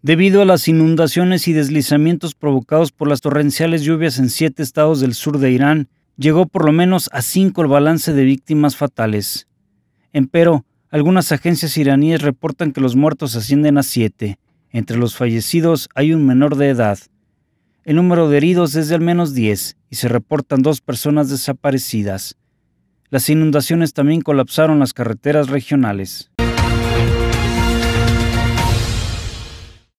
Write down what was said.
Debido a las inundaciones y deslizamientos provocados por las torrenciales lluvias en siete estados del sur de Irán, llegó por lo menos a cinco el balance de víctimas fatales. Empero, algunas agencias iraníes reportan que los muertos ascienden a siete. Entre los fallecidos hay un menor de edad. El número de heridos es de al menos 10 y se reportan dos personas desaparecidas. Las inundaciones también colapsaron las carreteras regionales.